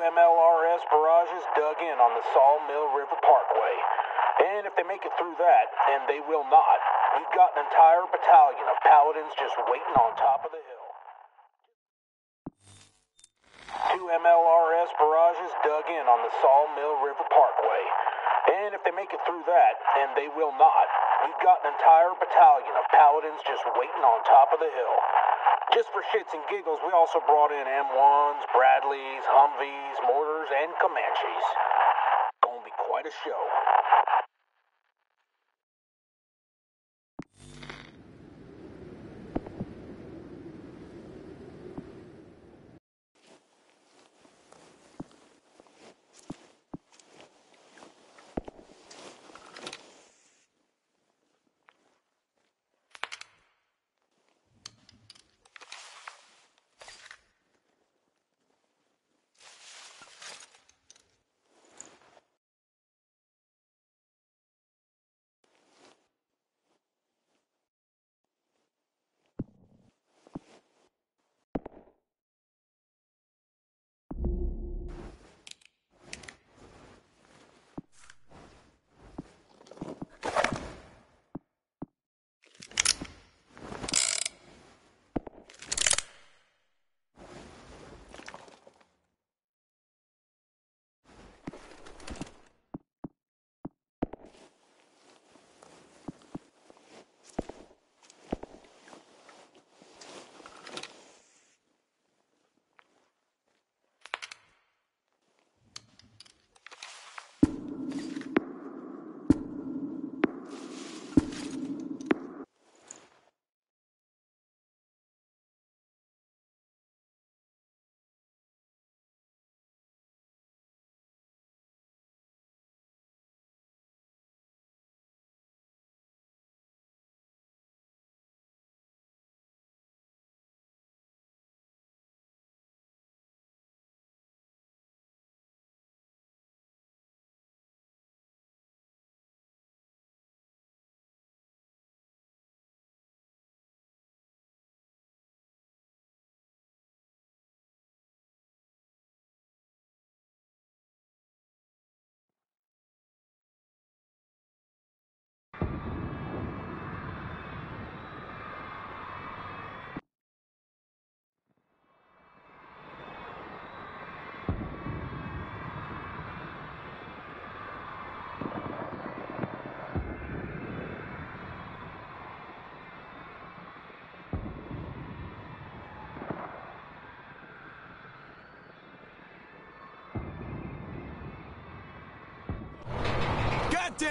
MLRS barrages dug in on the Sawmill River Parkway. And if they make it through that, and they will not, we've got an entire battalion of paladins just waiting on top of the hill. Two MLRS barrages dug in on the Sawmill River Parkway. And if they make it through that, and they will not, we've got an entire battalion of paladins just waiting on top of the hill. Just for shits and giggles, we also brought in M1s, Bradleys, Humvees, Mortars, and Comanches. Gonna be quite a show.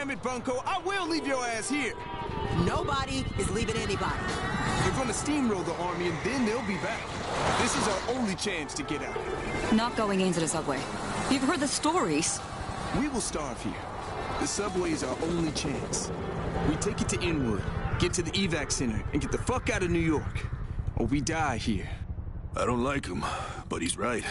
Damn it, Bunko, I will leave your ass here. Nobody is leaving anybody. They're gonna steamroll the army and then they'll be back. This is our only chance to get out. Not going into the subway. You've heard the stories. We will starve here. The subway is our only chance. We take it to Inwood, get to the evac center, and get the fuck out of New York. Or we die here. I don't like him, but he's right.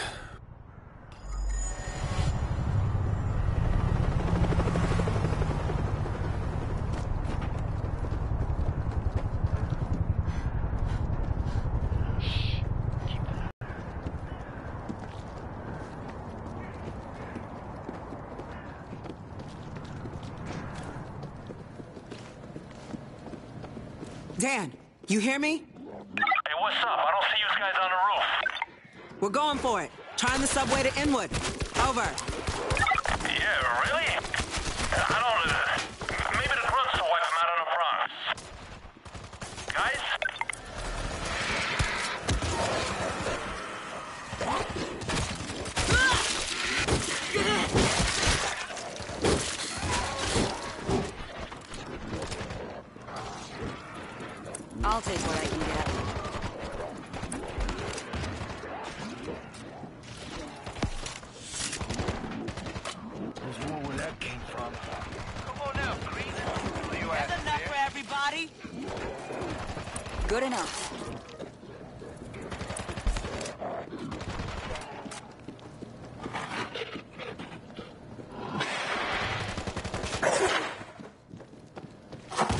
Dan, you hear me? Hey, what's up? I don't see you guys on the roof. We're going for it. Trying the subway to Inwood. Over. Yeah, really? I don't... Uh, maybe the grunts will wipe them out on the Bronx. Guys? I'll take what I can get. There's more where that came from. Come on now. You That's enough for everybody. Good enough.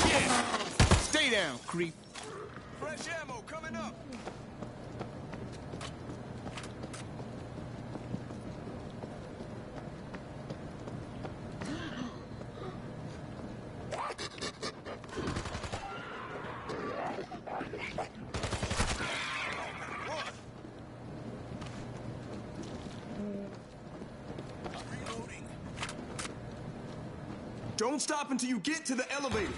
Yeah! Stay down, creep. Fresh ammo coming up. Don't stop until you get to the elevator.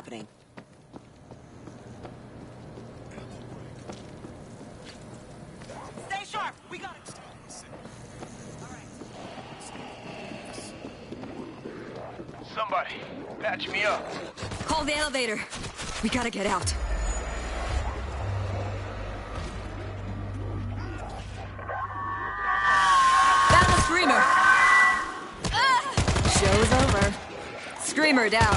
Happening. Stay sharp! We got it! Somebody, patch me up. Call the elevator. We gotta get out. Found the screamer. Ah! Show's over. Screamer down.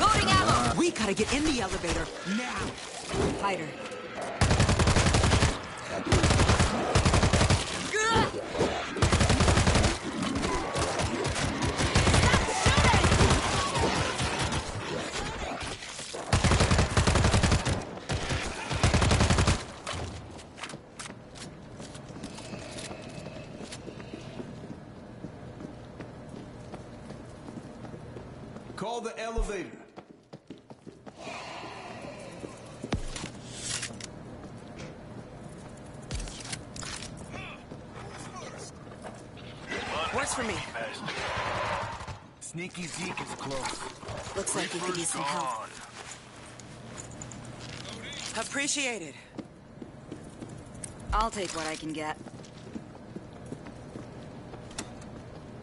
Loading ammo. We gotta get in the elevator now! Fighter. Call the elevator. Works for me. Sneaky Zeke is close. Looks like you could use some help. Gone. Appreciated. I'll take what I can get.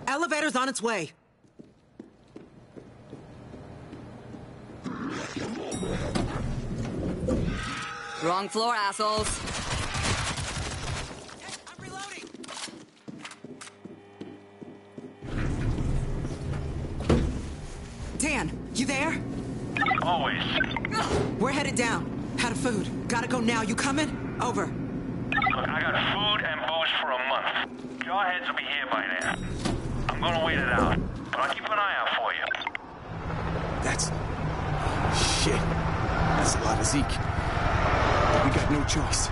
Elevator's on its way. Wrong floor, assholes. I'm reloading! Dan, you there? Always. We're headed down. Out of food. Gotta go now. You coming? Over. Look, I got food and booze for a month. Jarheads will be here by then. I'm gonna wait it out, but I'll keep an eye out for you. That's. Shit. That's a lot of Zeke. We got no choice.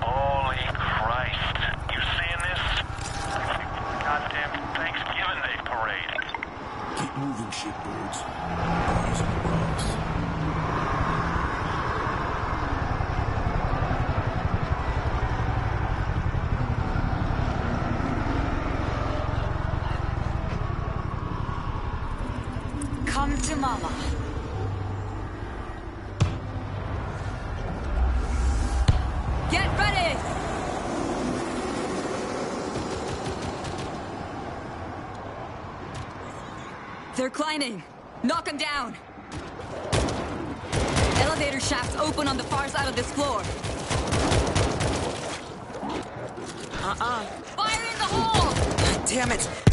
Holy Christ. You seeing this? Goddamn Thanksgiving Day parade. Keep moving, shitbirds. Bodies on the rocks. Come to mama. Get ready! They're climbing. Knock them down. Elevator shafts open on the far side of this floor. Uh-uh. Fire in the hole! Damn it.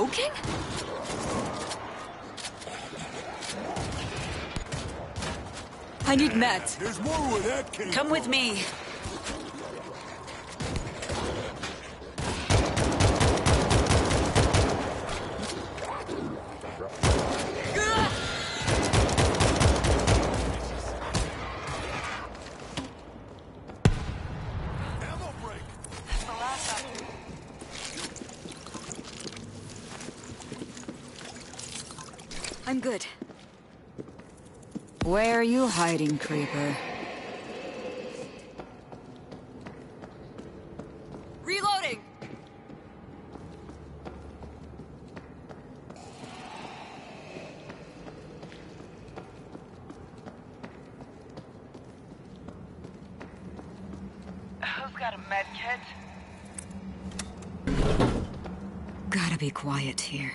Joking? I need Matt. There's more where that came Come with me. Ammo break. I'm good. Where are you hiding, creeper? Reloading! Who's got a med kit? Gotta be quiet here.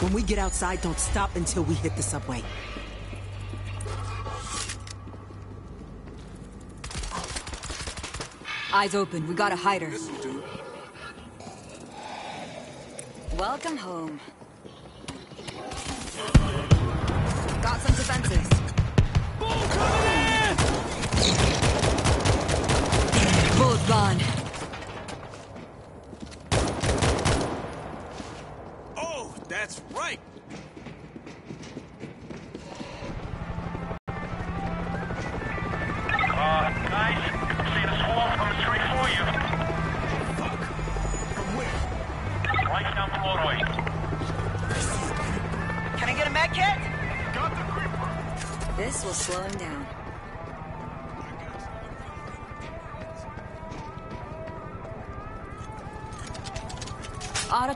When we get outside, don't stop until we hit the subway. Eyes open, we gotta hide her. Welcome home. Got some defenses.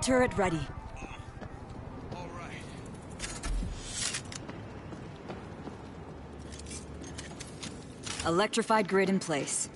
Turret ready. Electrified grid in place.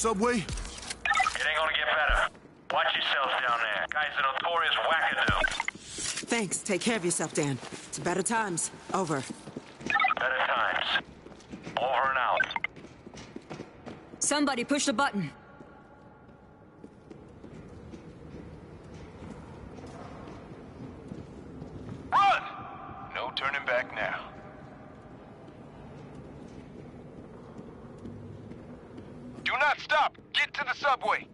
Subway? It ain't gonna get better. Watch yourselves down there. Guy's a notorious wackadoo. Thanks. Take care of yourself, Dan. It's better times. Over. Better times. Over and out. Somebody push the button. Run! No turning back now. Not stop! Get to the subway!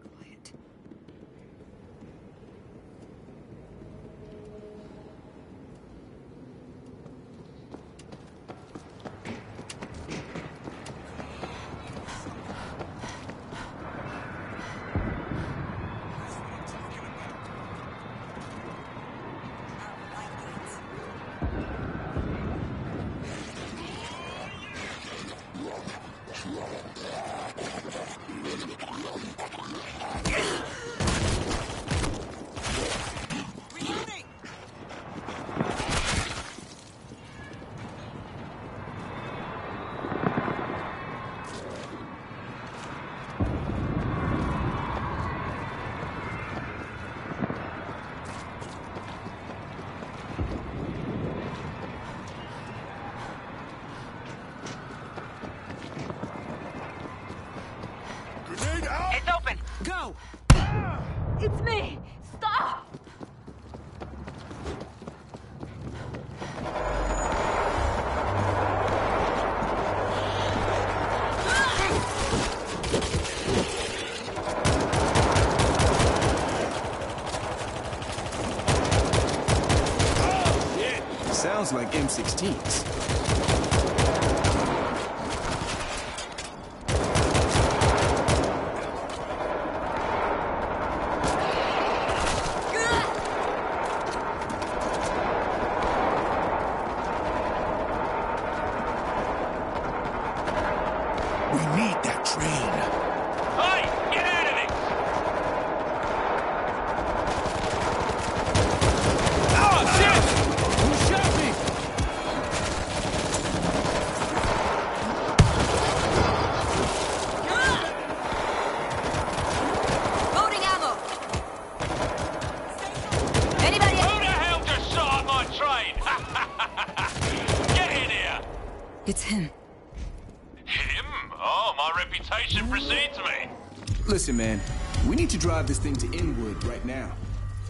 Listen, man, we need to drive this thing to Inwood right now.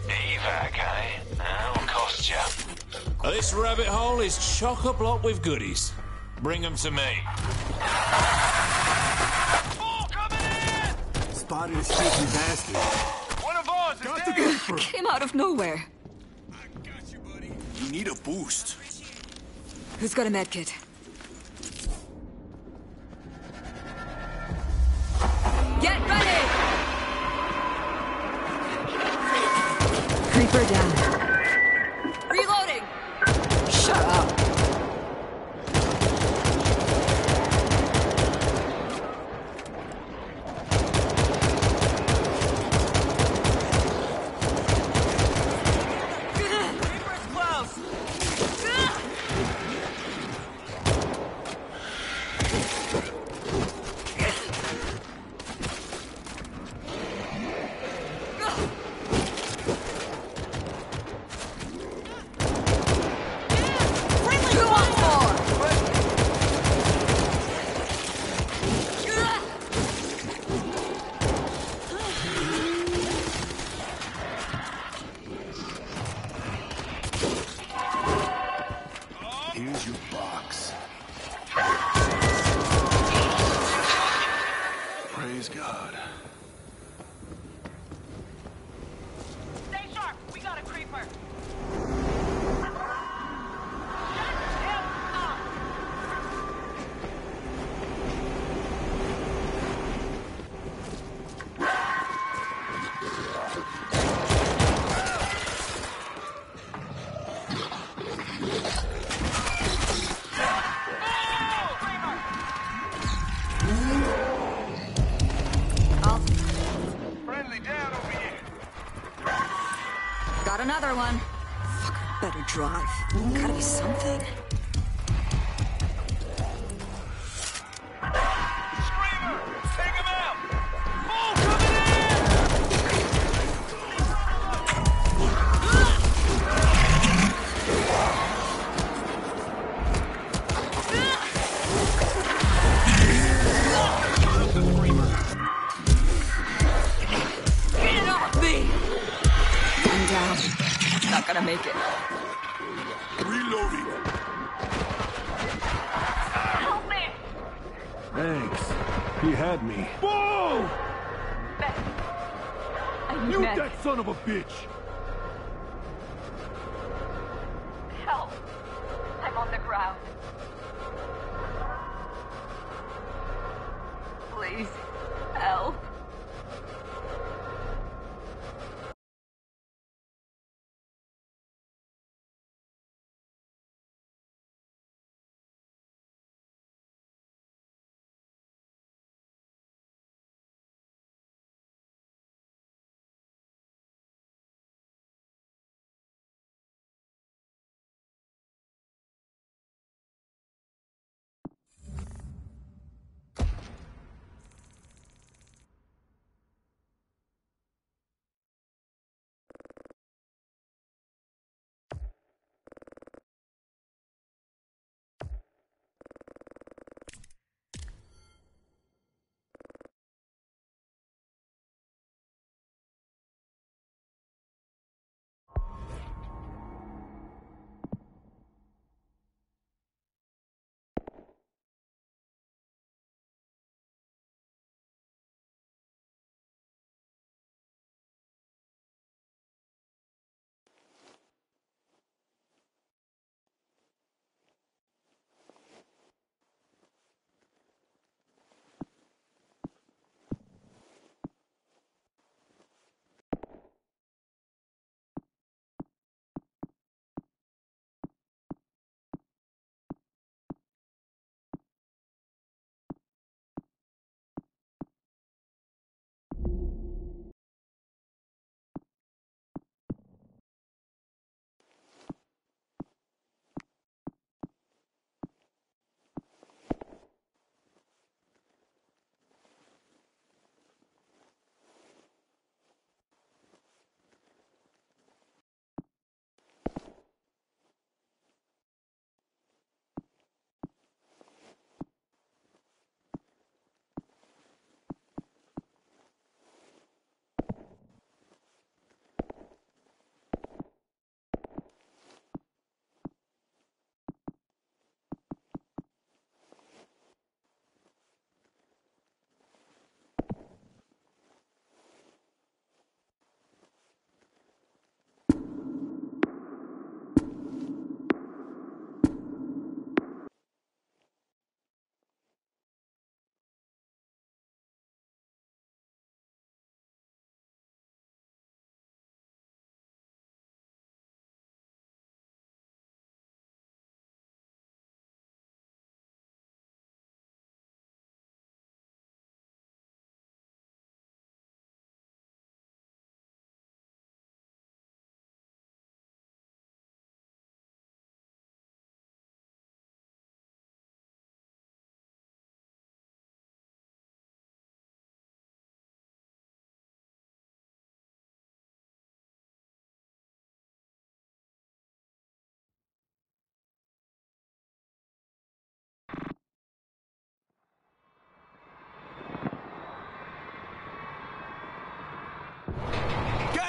Evac, eh? That'll cost you. This rabbit hole is chock-a-block with goodies. Bring them to me. Coming in! Spotted a sneaky bastard. One of ours is Got the dead! creeper. Came out of nowhere. I got you, buddy. You need a boost. Who's got a med bitch!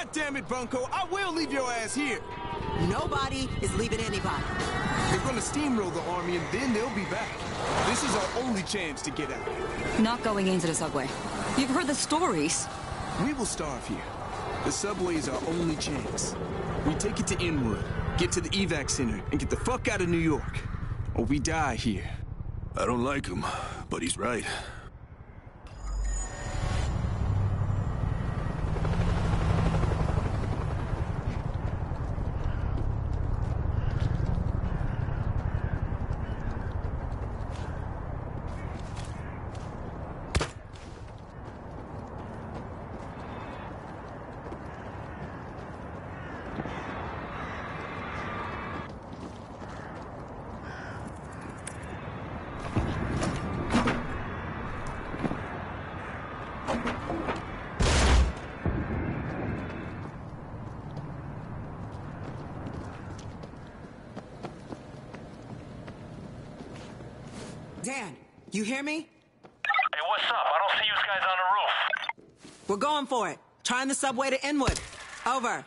God damn it, Bunko! I will leave your ass here! Nobody is leaving anybody. They're gonna steamroll the army and then they'll be back. This is our only chance to get out. Not going into the subway. You've heard the stories. We will starve here. The subway is our only chance. We take it to Inwood, get to the evac center, and get the fuck out of New York. Or we die here. I don't like him, but he's right. Dan, you hear me? Hey, what's up? I don't see you guys on the roof. We're going for it. Trying the subway to Inwood. Over.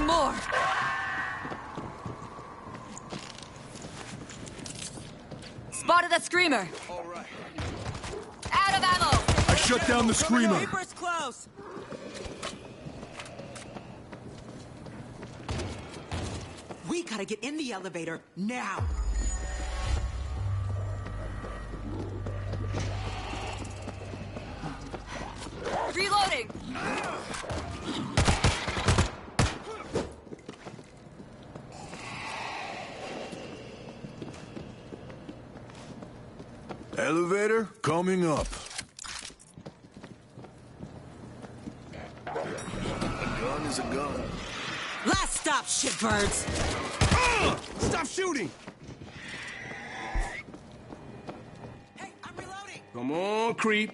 Many. Spotted a screamer. All right. Out of ammo. I shut down the screamer. Close. We gotta get in the elevator now. coming up. A gun is a gun. Last stop, shitbirds! Uh, stop shooting! Hey, I'm reloading! Come on, creep.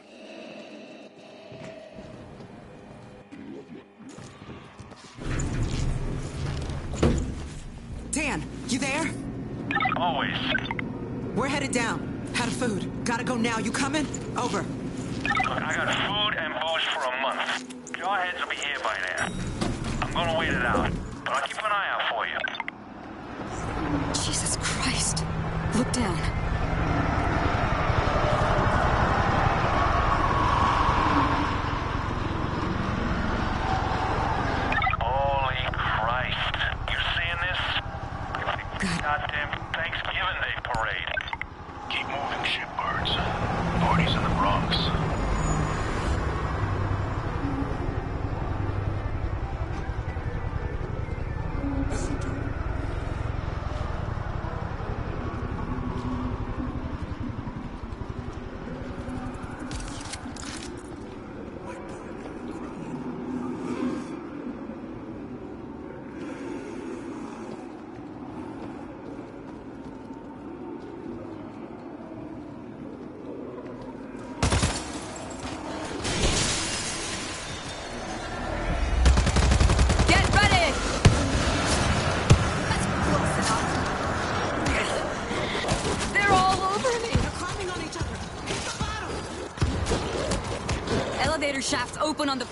open on the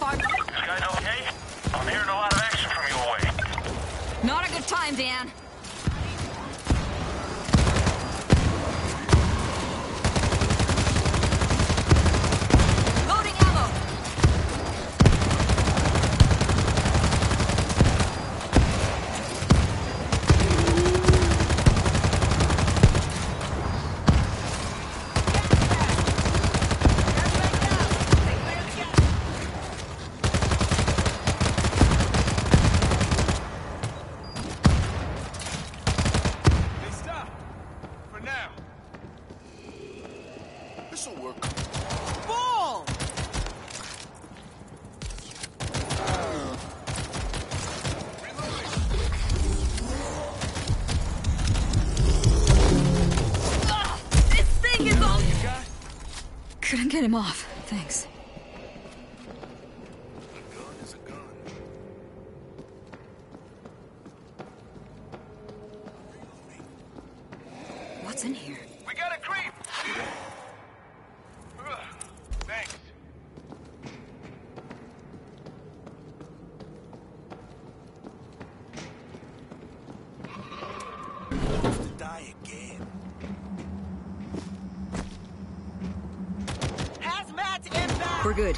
We're good.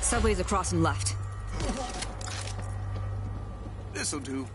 Subway's across and left. This'll do.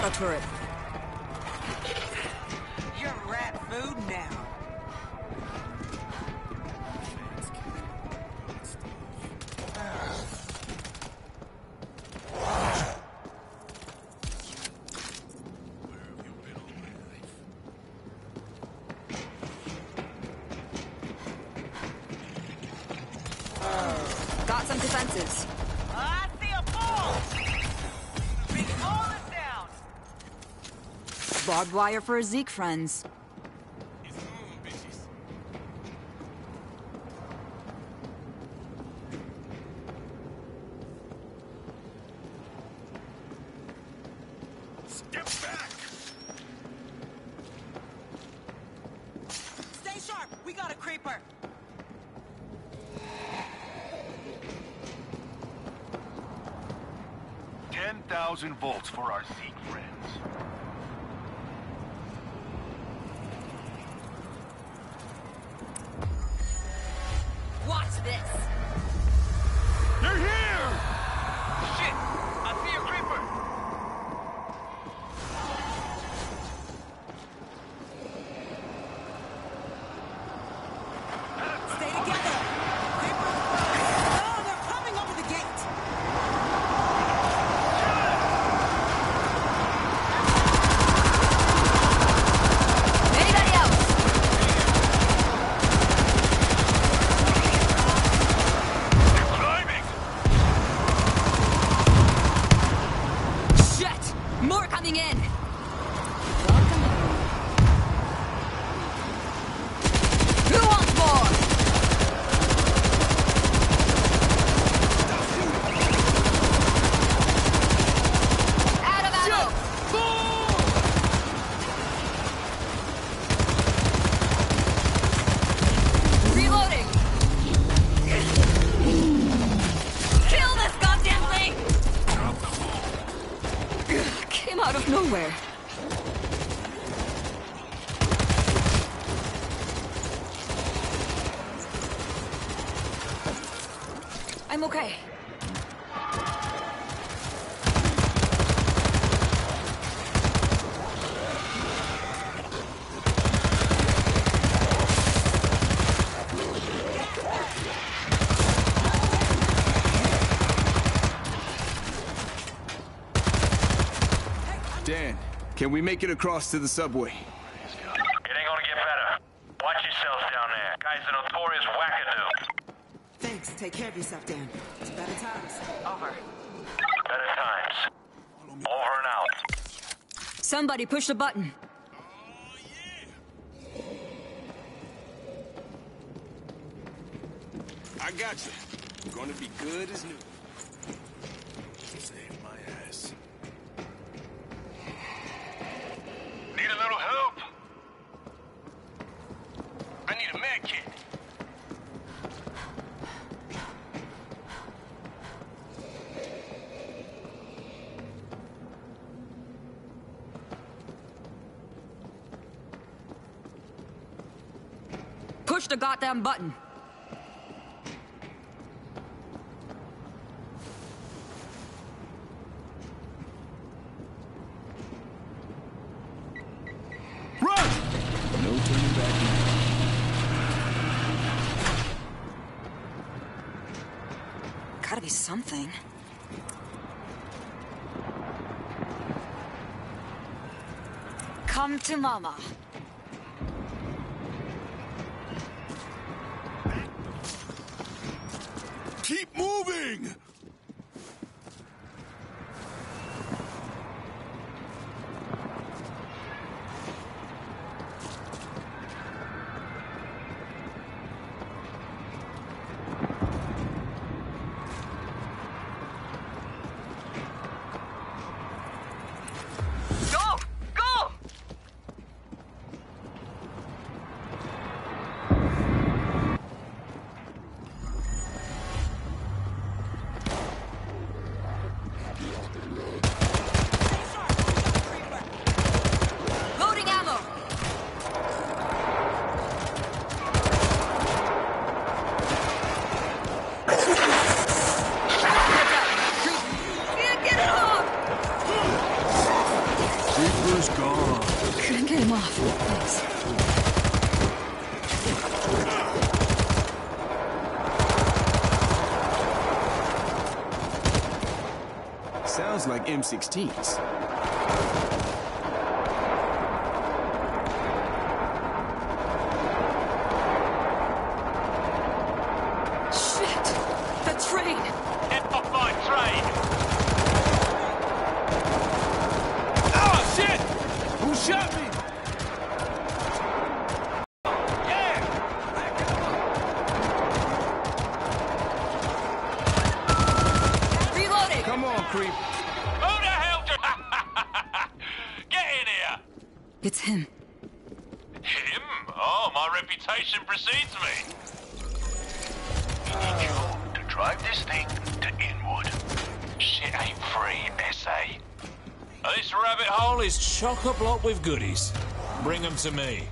auto turret. wire for his Zeke friends. Can we make it across to the subway? It ain't gonna get better. Watch yourselves down there. Guys notorious wackadoo. Thanks. Take care of yourself, Dan. It's better times. Over. Better times. Over and out. Somebody push the button. I got you. Gonna be good as new. goddamn button. something. Come to Mama. M16s. with goodies. Bring them to me.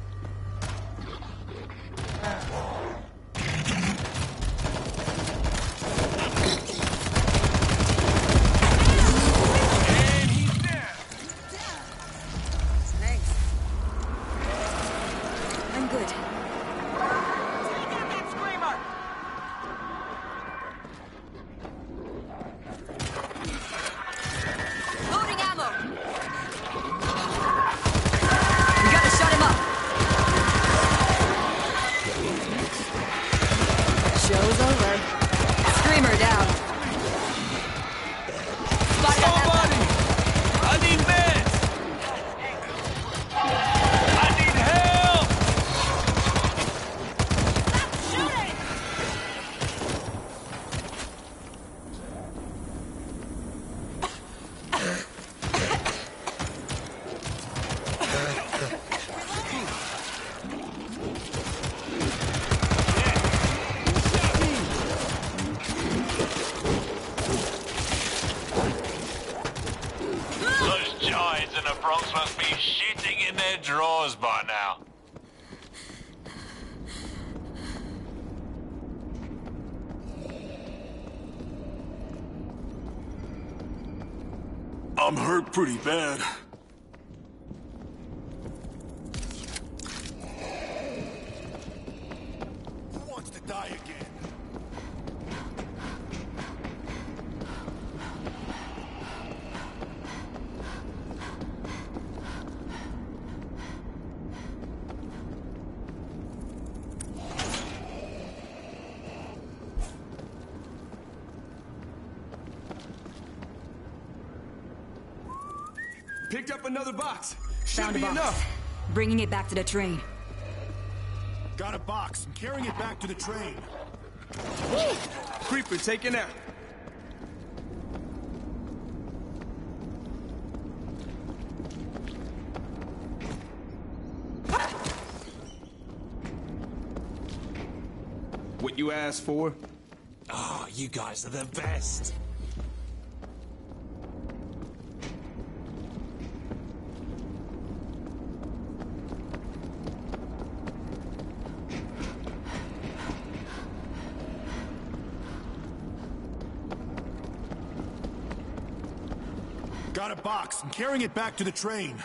pretty bad. another box. Should Found be box. enough. Bringing it back to the train. Got a box. I'm carrying it back to the train. Creeper taken out. What you asked for? Oh, you guys are the best. carrying it back to the train.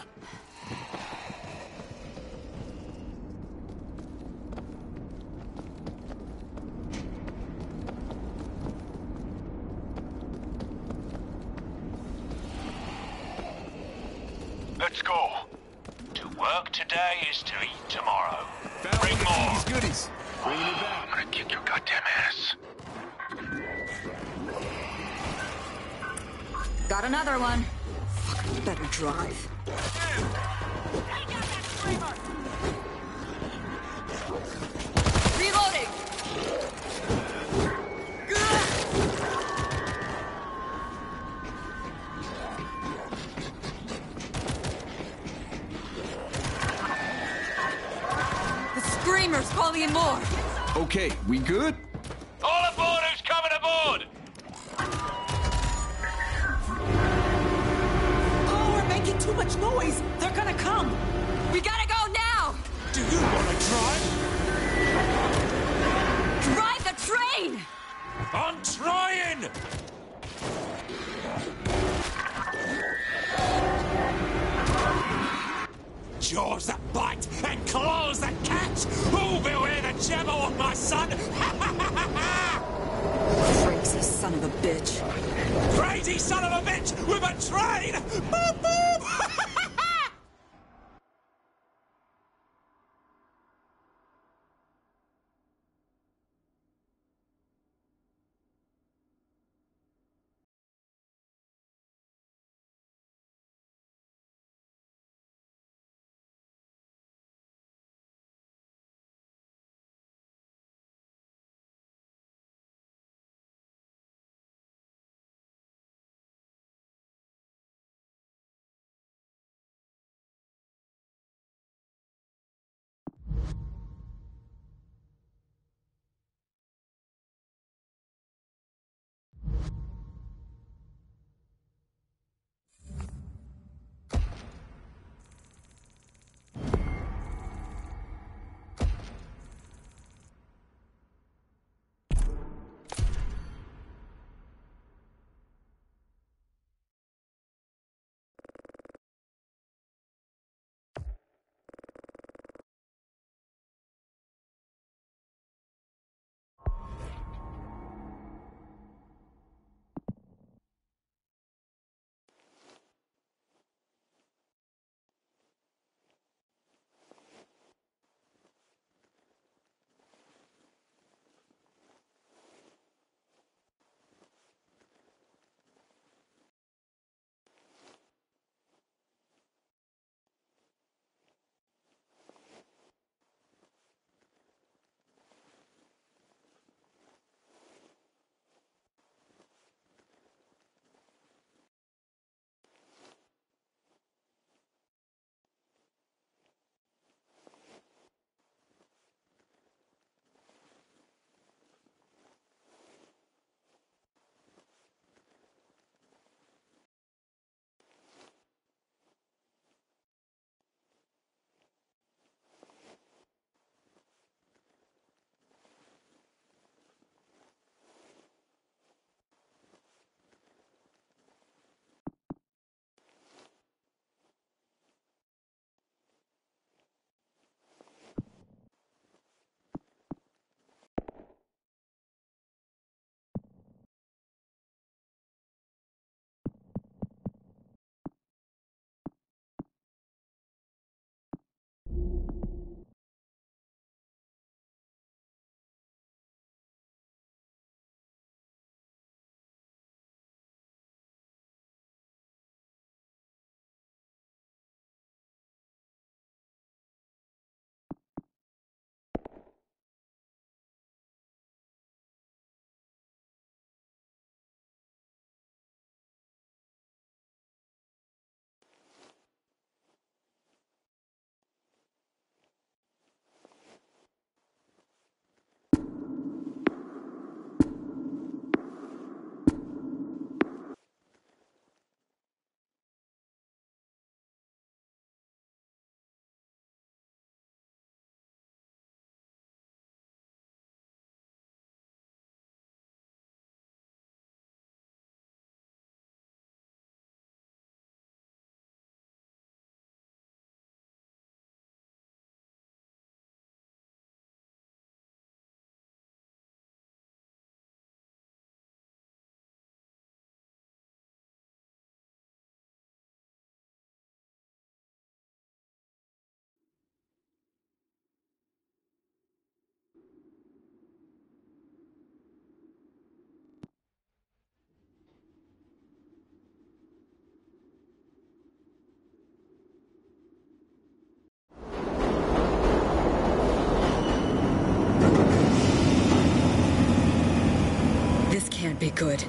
be good.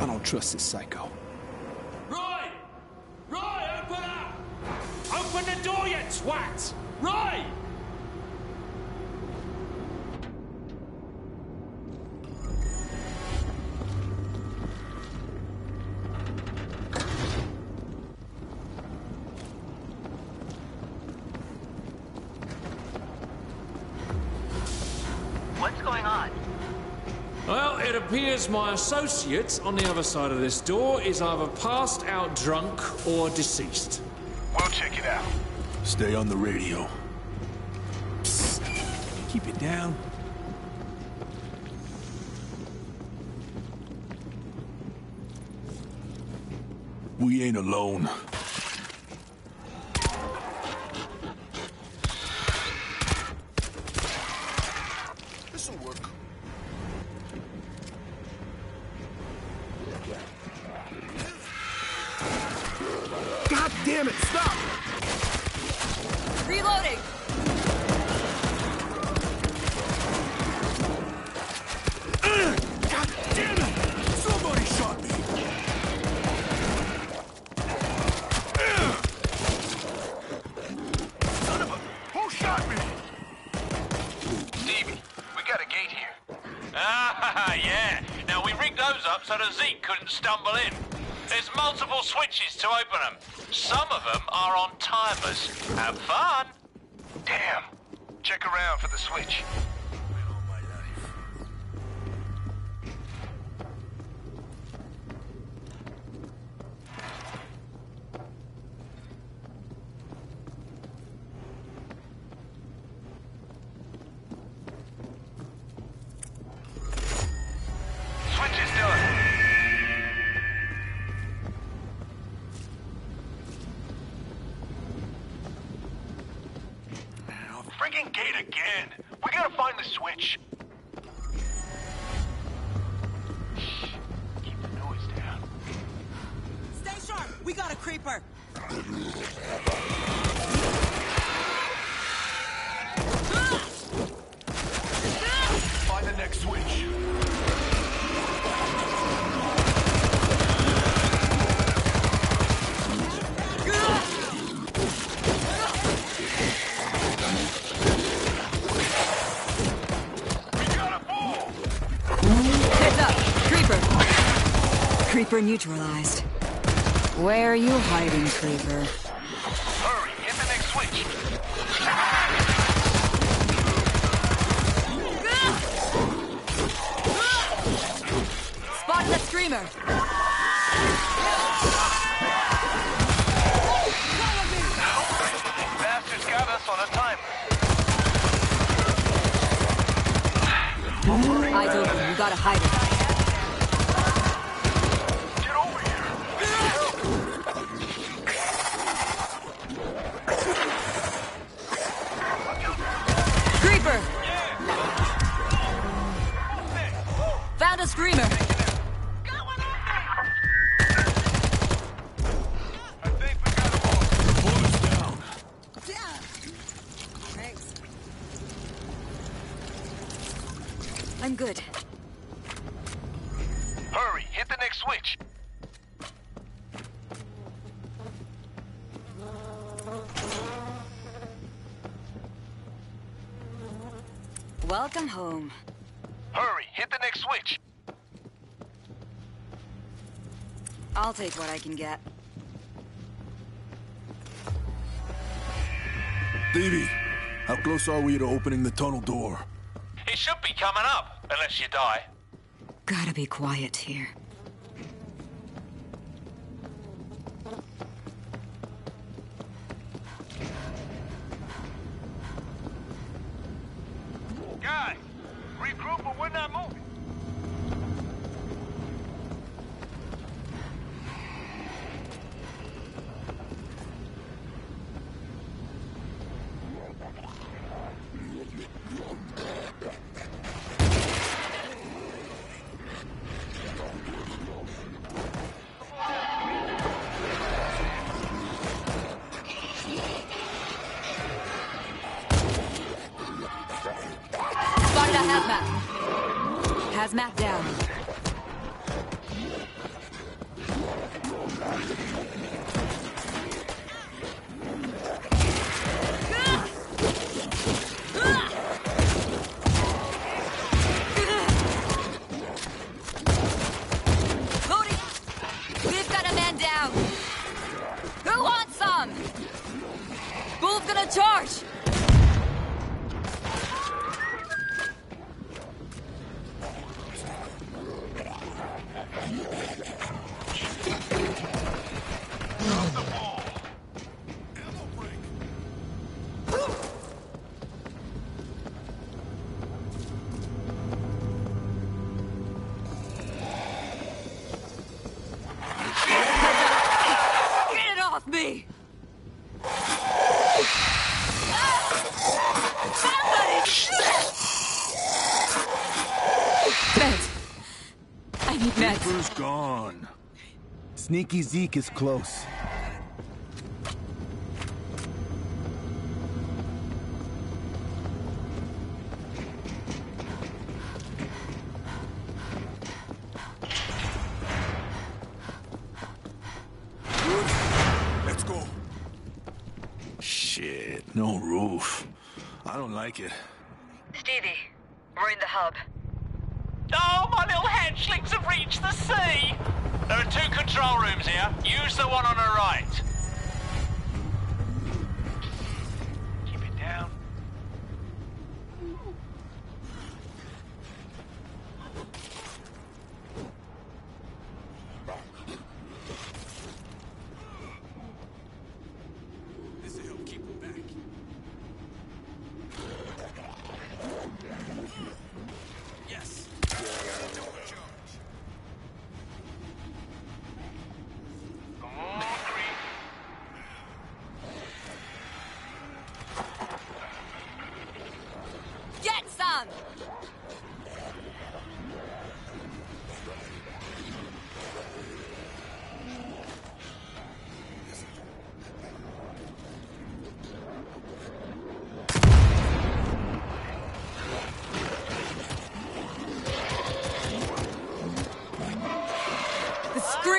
I don't trust this psycho. Roy! Roy, open up! Open the door, you twat! Roy! It appears my associate on the other side of this door is either passed out drunk or deceased. We'll check it out. Stay on the radio. Psst. Keep it down. We ain't alone. neutralized. Where are you hiding, Creeper? get. Stevie, how close are we to opening the tunnel door? It should be coming up, unless you die. Gotta be quiet here. Sneaky Zeke is close.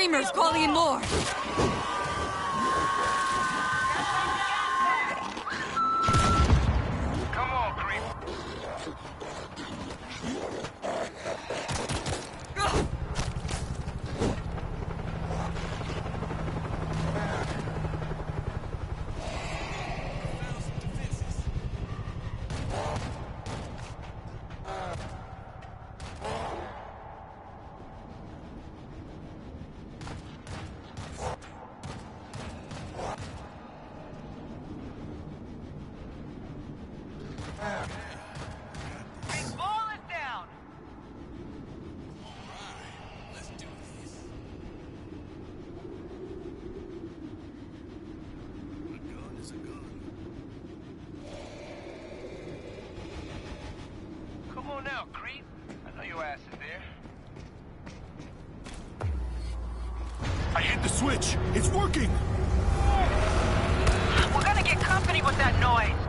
Screamers call in more. It's working! We're gonna get company with that noise.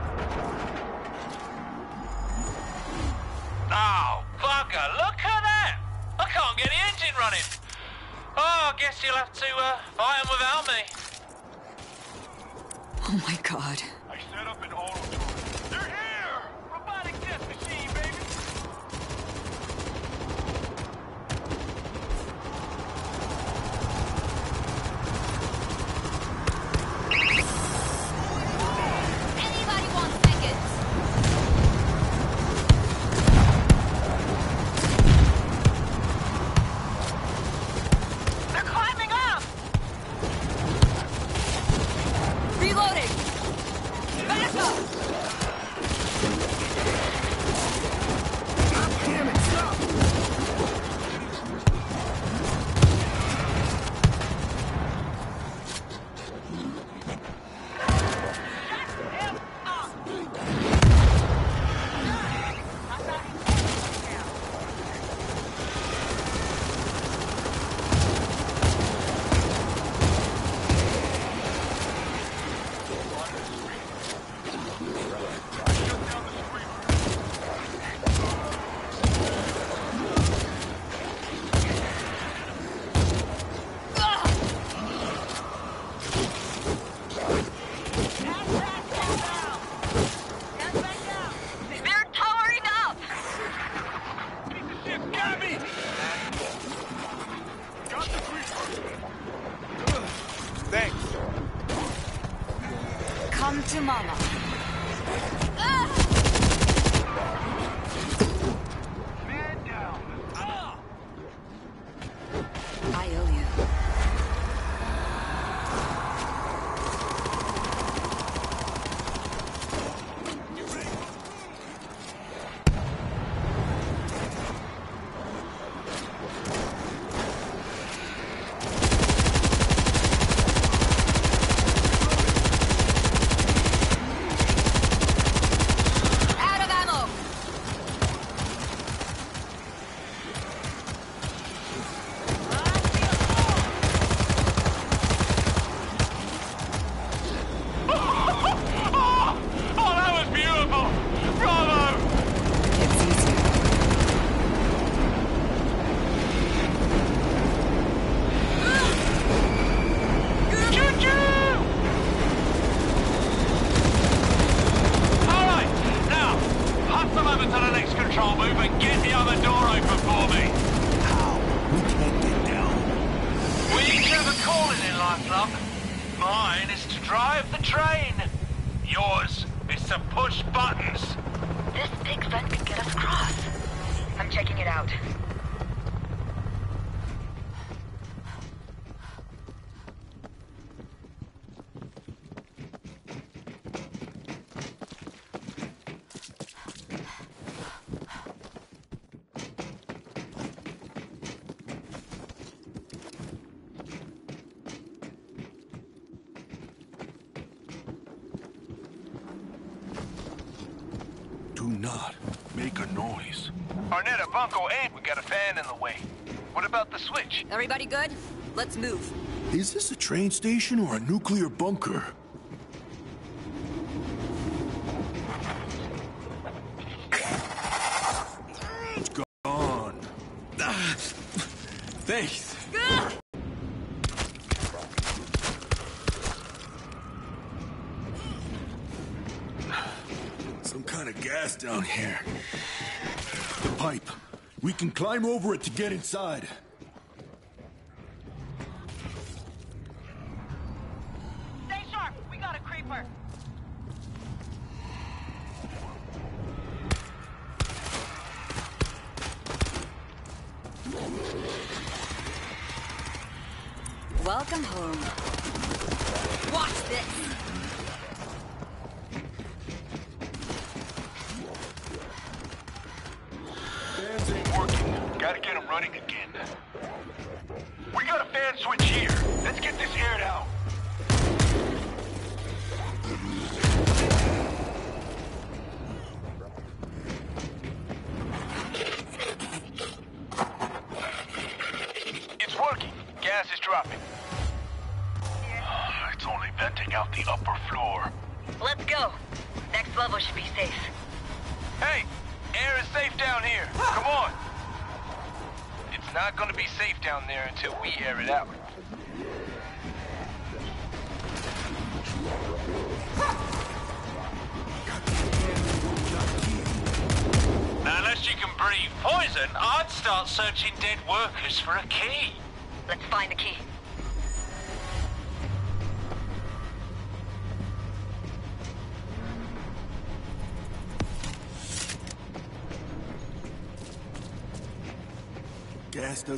not. Make a noise. Arnetta, Bunko, and we got a fan in the way. What about the switch? Everybody good? Let's move. Is this a train station or a nuclear bunker? Climb over it to get inside.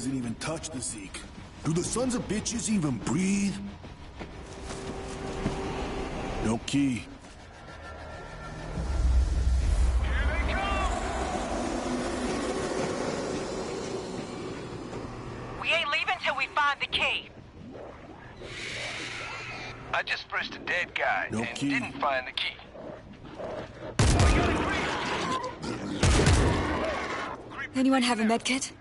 doesn't even touch the Zeke. Do the sons of bitches even breathe? No key. We ain't leaving till we find the key. I just pressed a dead guy no and key. didn't find the key. Anyone have a medkit?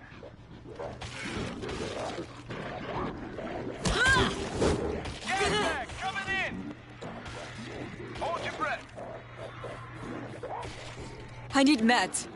met.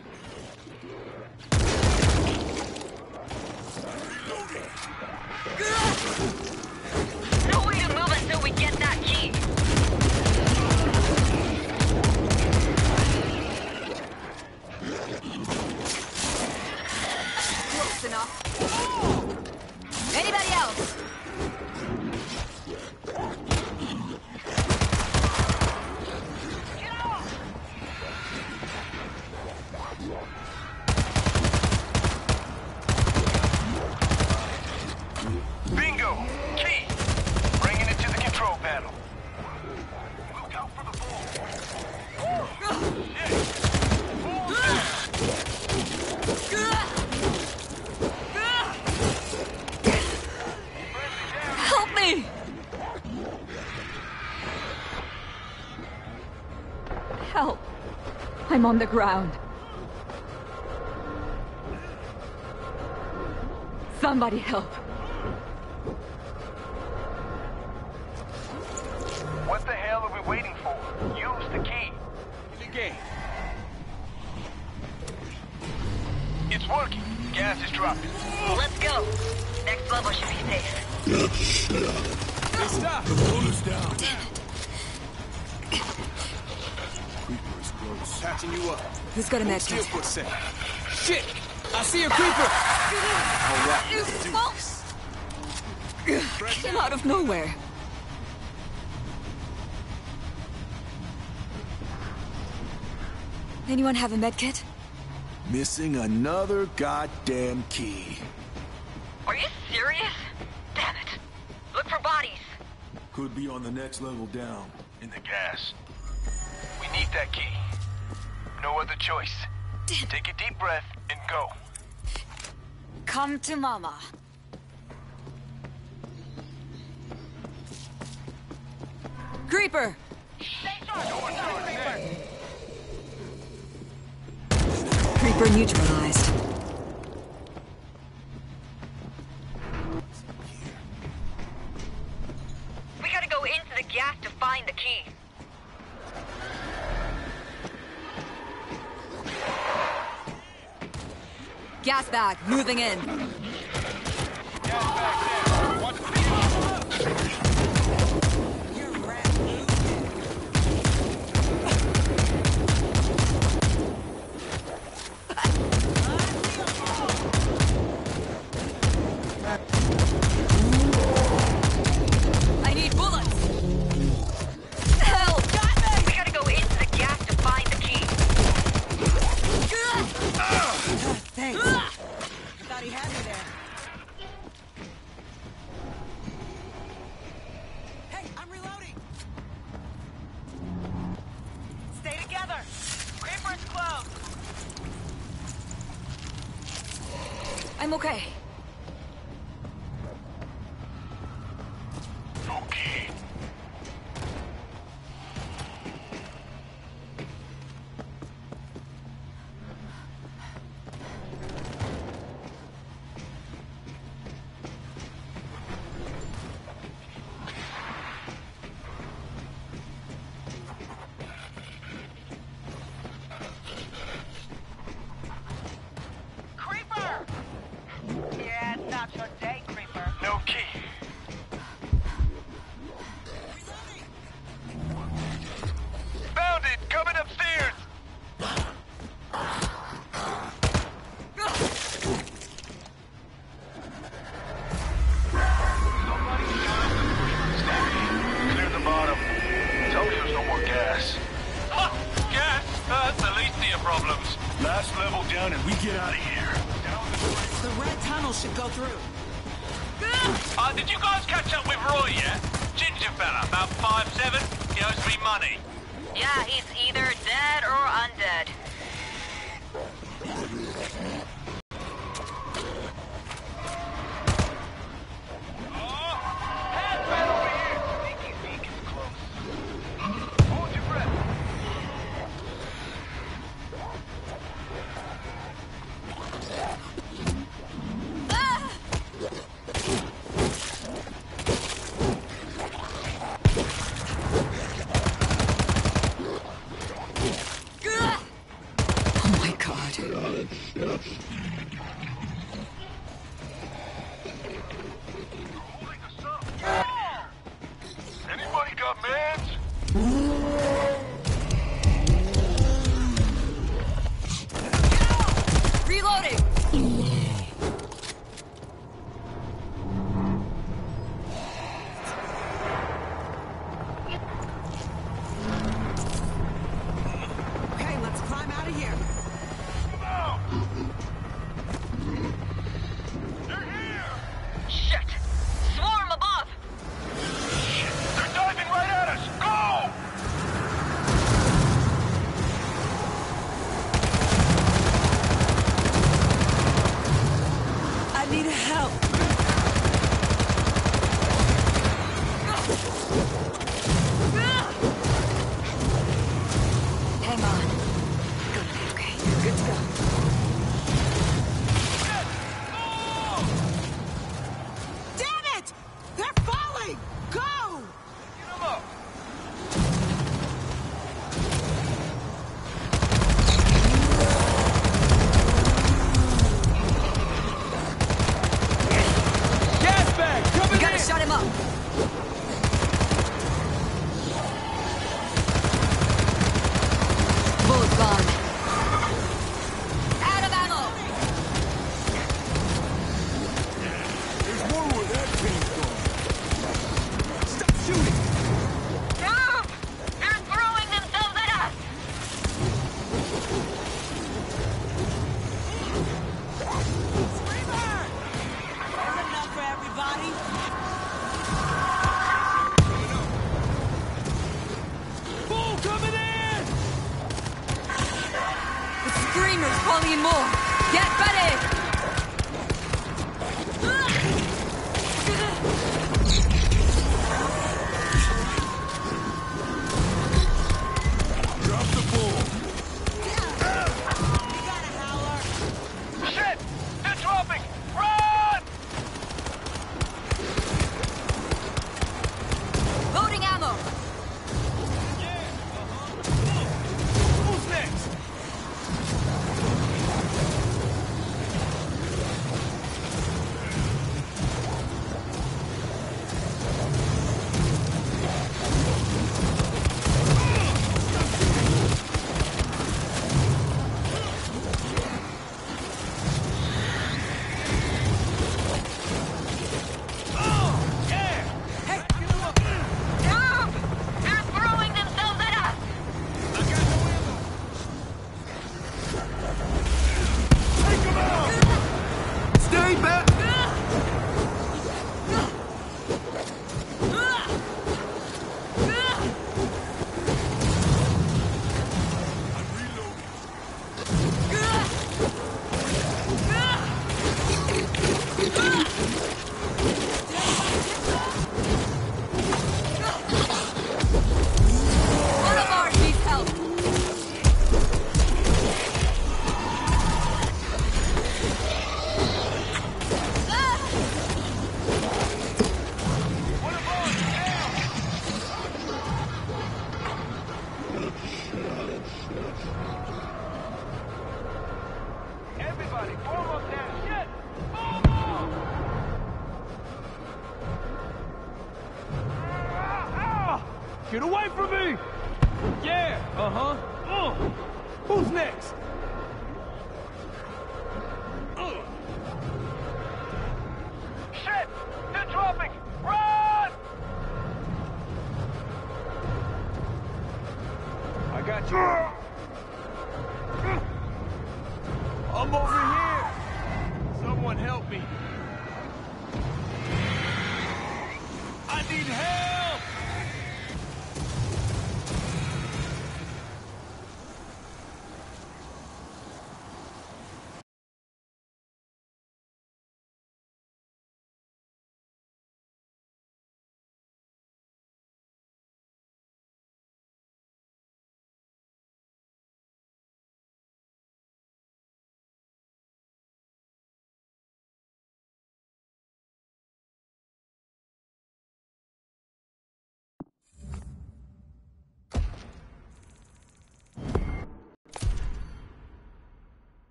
Help me! Help. I'm on the ground. Somebody help. Who's got a match. Shit! I see a creeper! All right, let's. Came out of nowhere. Anyone have a medkit? Missing another goddamn key. Are you serious? Damn it. Look for bodies. Could be on the next level down. In the gas. We need that key. No other choice. Take a deep breath and go. Come to Mama. Creeper! Creeper neutralized. back, moving in.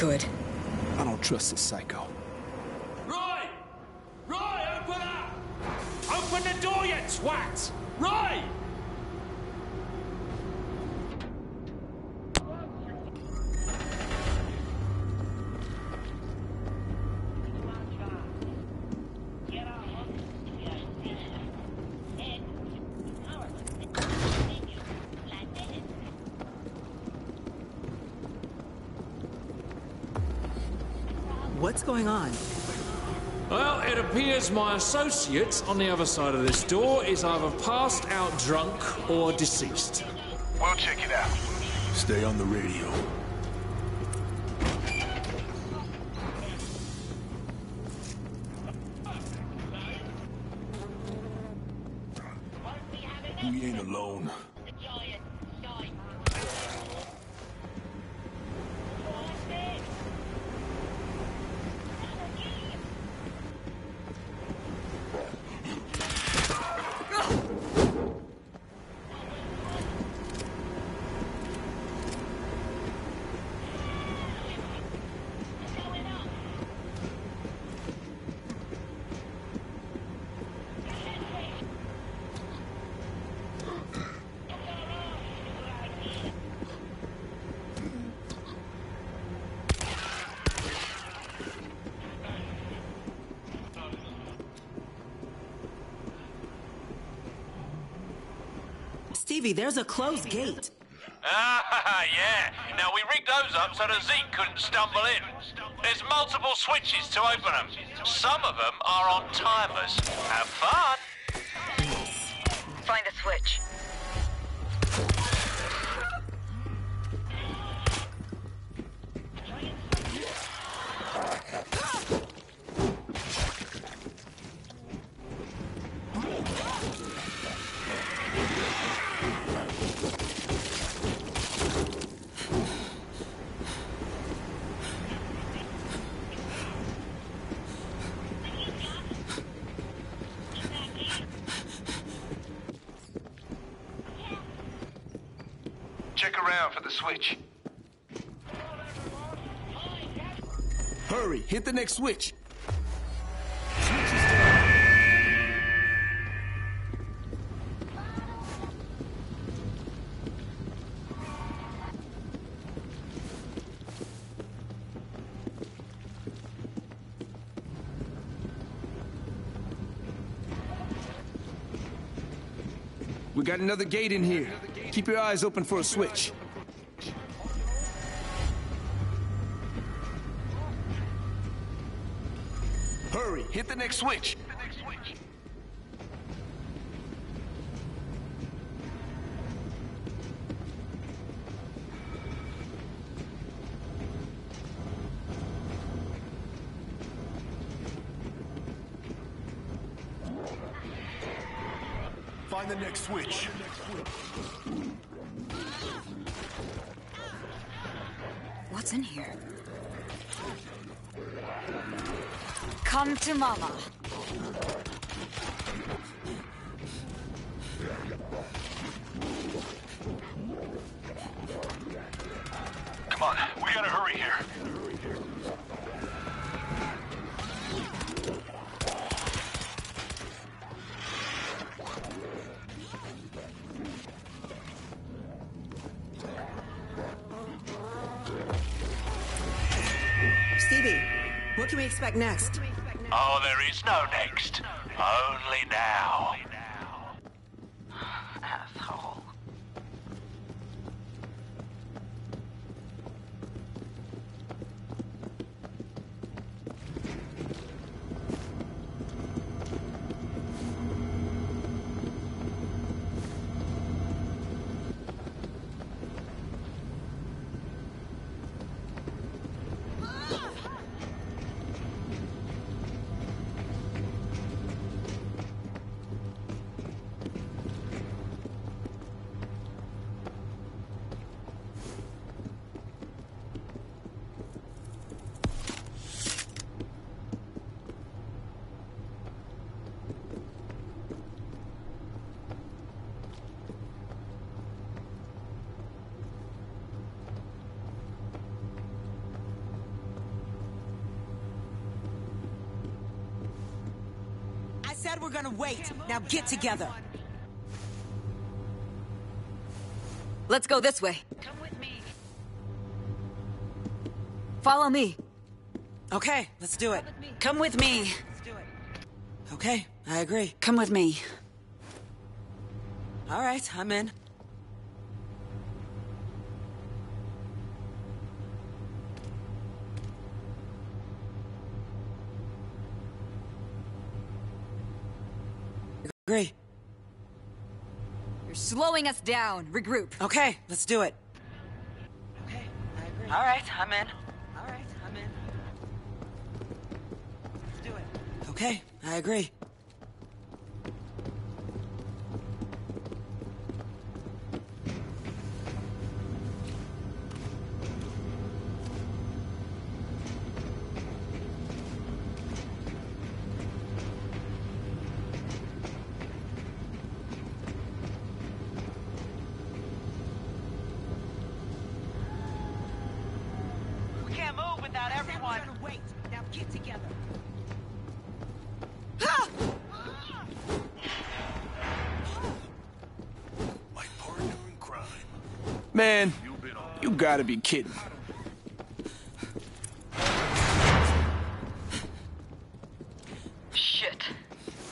Good. I don't trust this psycho. It my associate on the other side of this door is either passed out drunk or deceased. We'll check it out. Stay on the radio. We ain't alone. Stevie, there's a closed gate. Ah, yeah. Now, we rigged those up so that Zeke couldn't stumble in. There's multiple switches to open them. Some of them are on timers. Have fun. Find the switch. Check around for the switch. Hurry, hit the next switch. We got another gate in here. Keep your eyes open for a switch. Next switch. Find the next switch. What's in here? Come to mama. Come on, we gotta hurry here. Stevie, what can we expect next? We're gonna wait. Now get together. Let's go this way. Come with me. Follow me. Okay, let's do it. Come with me. Okay, I agree. Come with me. All right, I'm in. Agree. You're slowing us down. Regroup. Okay, let's do it. All right, I'm in. All right, I'm in. Let's do it. Okay, I agree. Man, you gotta be kidding. Shit.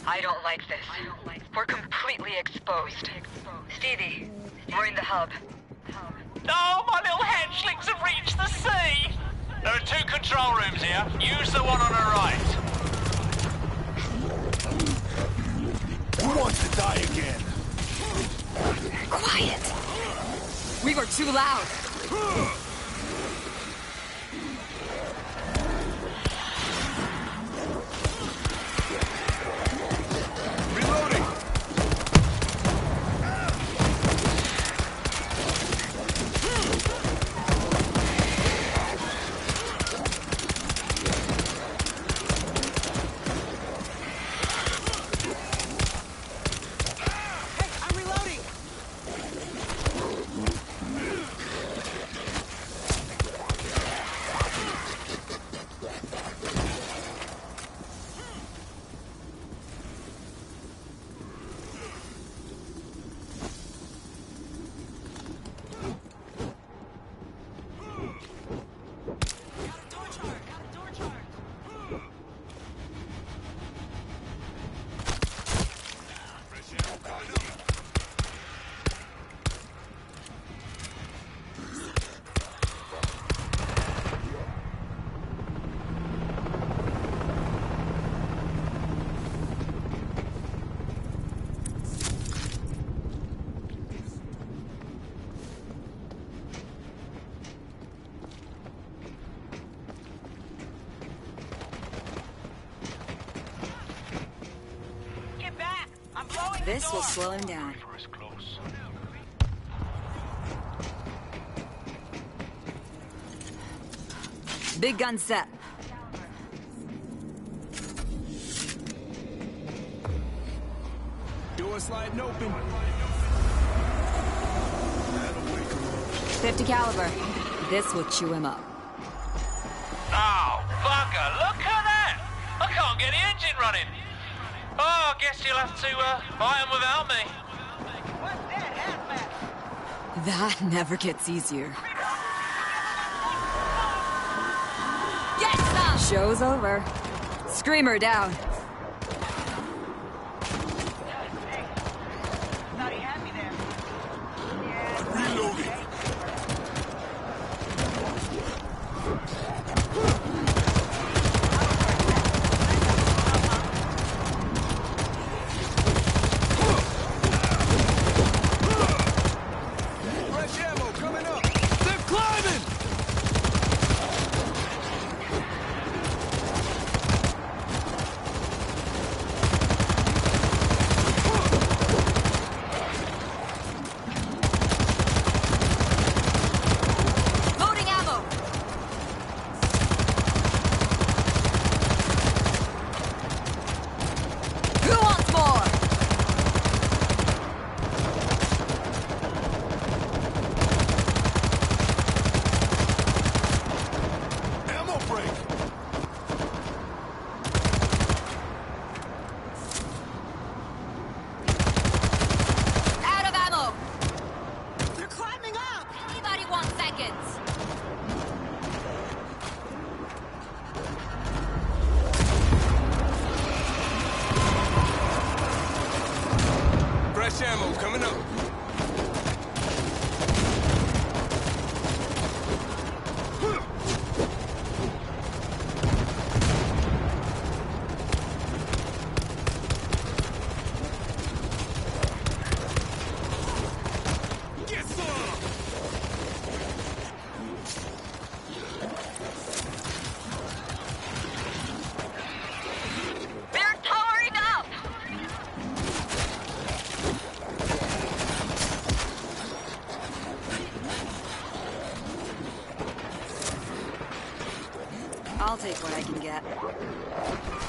I don't like this. We're completely exposed. Stevie, we're in the hub. No, my little hatchlings have reached the sea! There are two control rooms here. Use the one on the right. Who wants to die again? Quiet. We were too loud. Reloading! Hey, I'm reloading. Get back. I'm blowing This will slow him down. Big gun set. Door sliding open. 50 caliber. This will chew him up. That never gets easier. Some! Show's over. Screamer down. I'll take what I can get.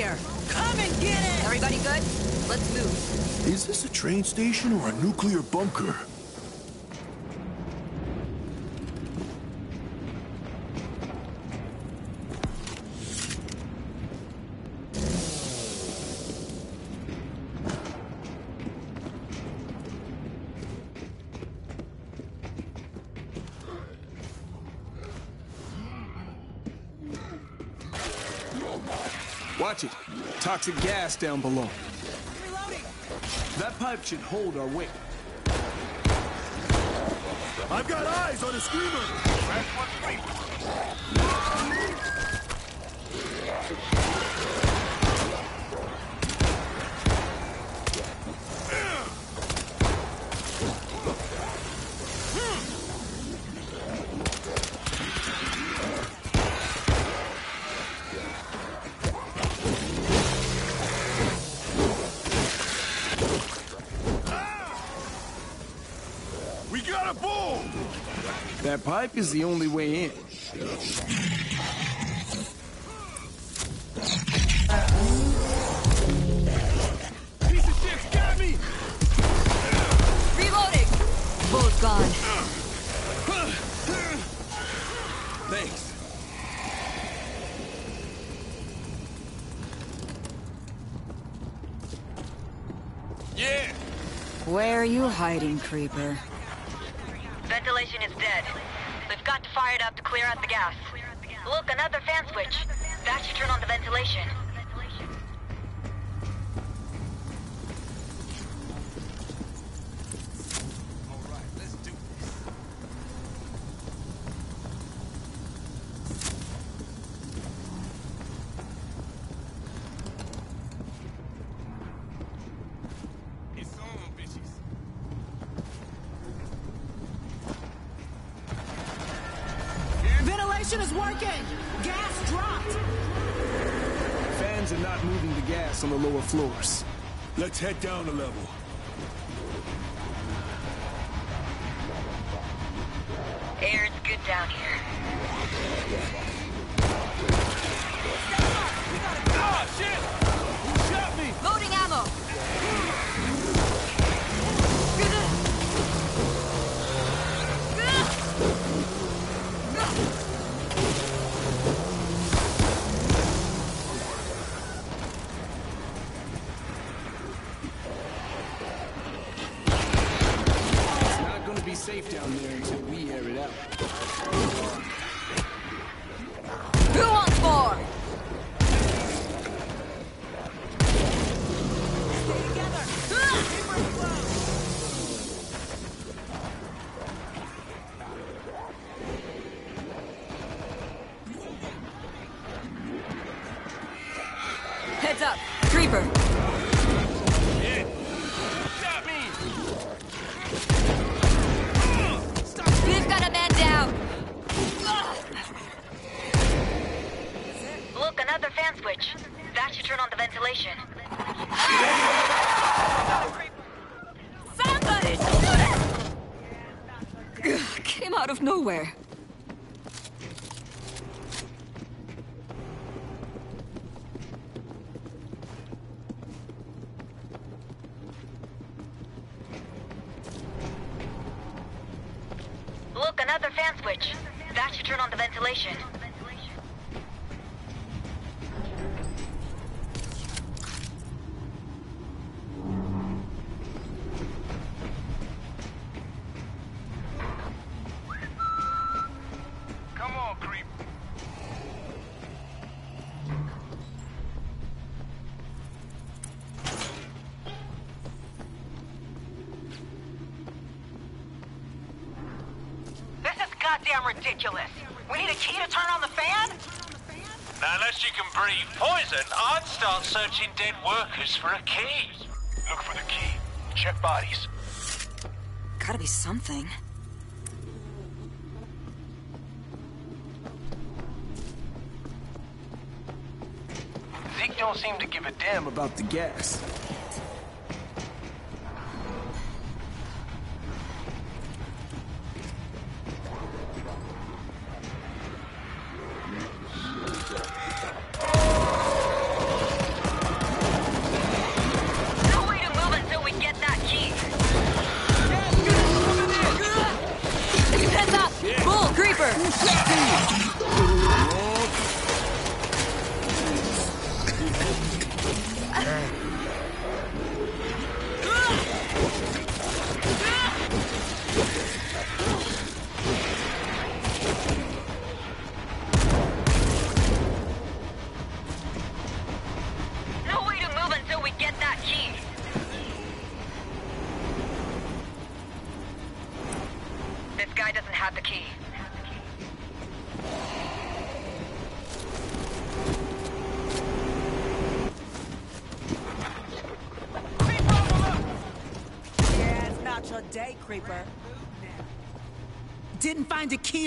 here. Come and get it! Everybody good? Let's move. Is this a train station or a nuclear bunker? toxic gas down below. Reloading. That pipe should hold our weight. I've got eyes on a screamer. That pipe is the only way in. Piece of shit's got me! Reloading! Both gone. Thanks. Yeah! Where are you hiding, Creeper? head down a level. nowhere. Look, another fan switch. That should turn on the ventilation. is for a key. Look for the key. Check bodies. Gotta be something. Zeke don't seem to give a damn about the gas.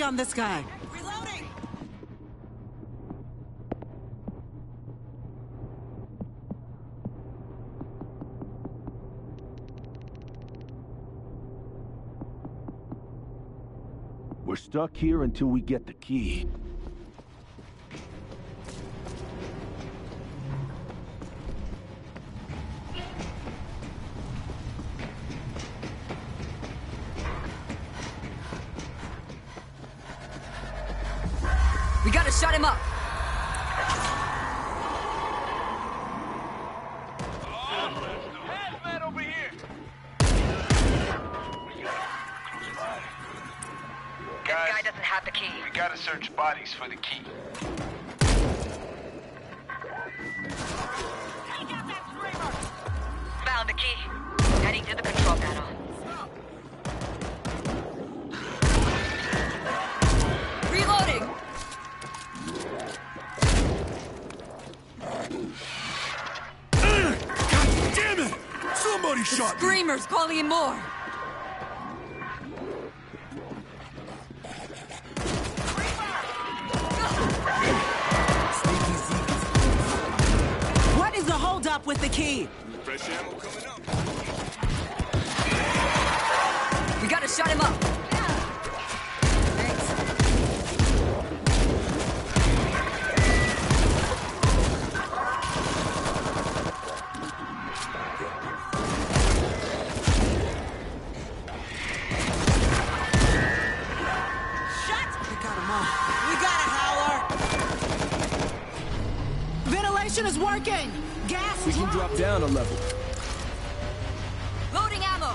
On this guy. Reloading! We're stuck here until we get the key. Level. Loading ammo.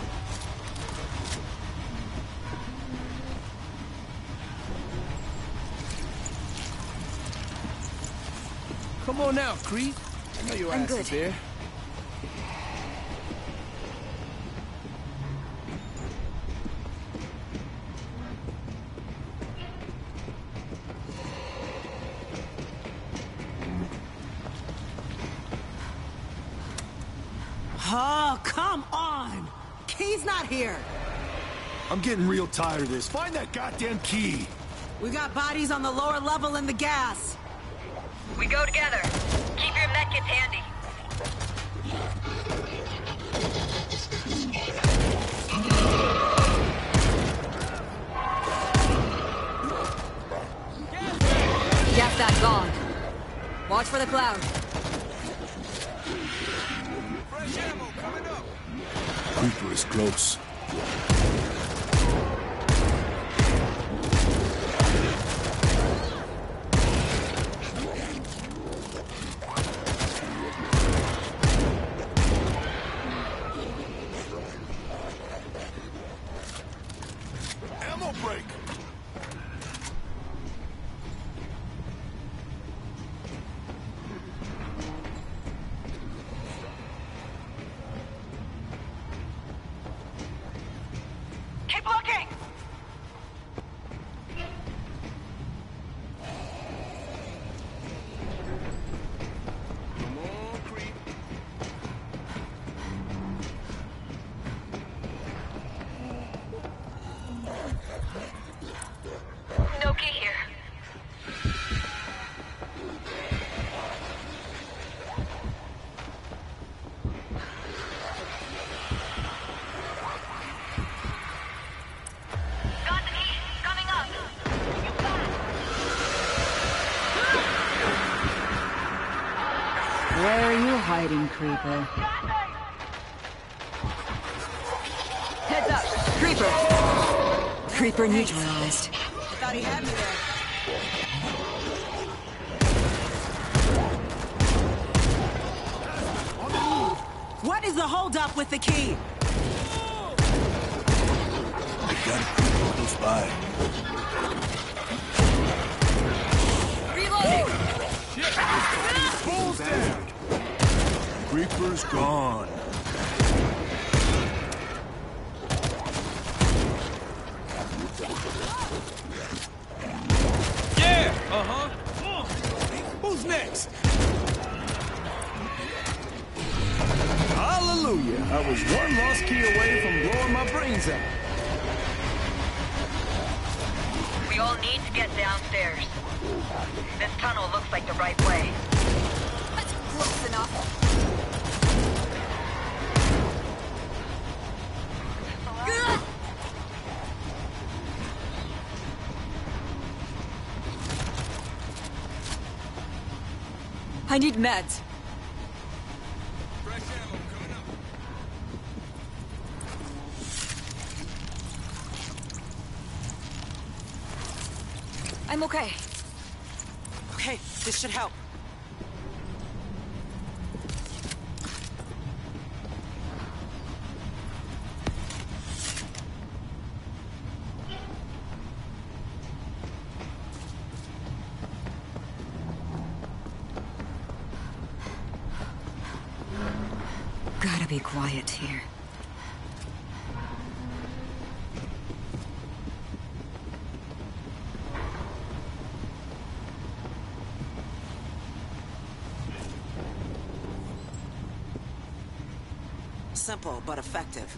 Come on now, Creed. I know your I'm ass good. is there. Oh, come on! Key's not here! I'm getting real tired of this. Find that goddamn key. We got bodies on the lower level in the gas. We go together. Keep your medkits handy. Gas that gone. Watch for the cloud. Creeper is close. Creeper neutralized. I need meds. be quiet here. Simple but effective.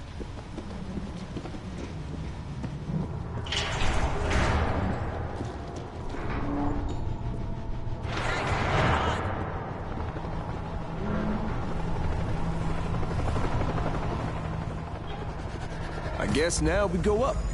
guess now we go up.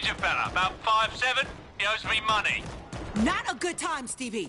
ginger fella, about five seven. He owes me money. Not a good time, Stevie.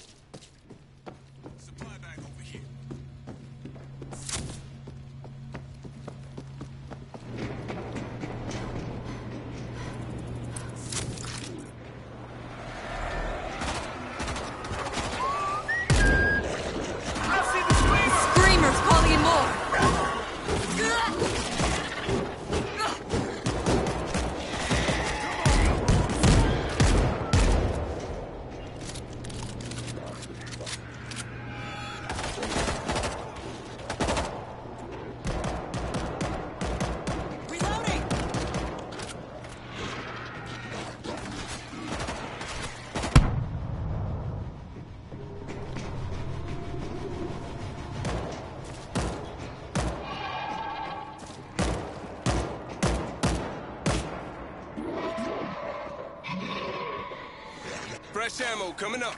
Coming up.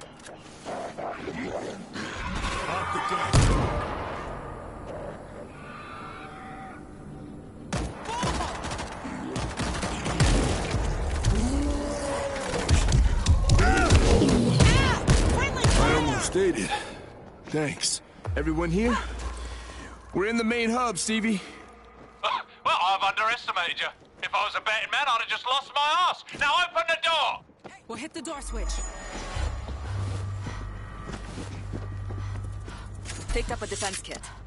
Stated. Thanks. Everyone here? We're in the main hub, Stevie. defense kit.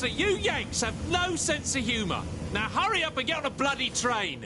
Honestly, you Yanks have no sense of humour. Now hurry up and get on a bloody train.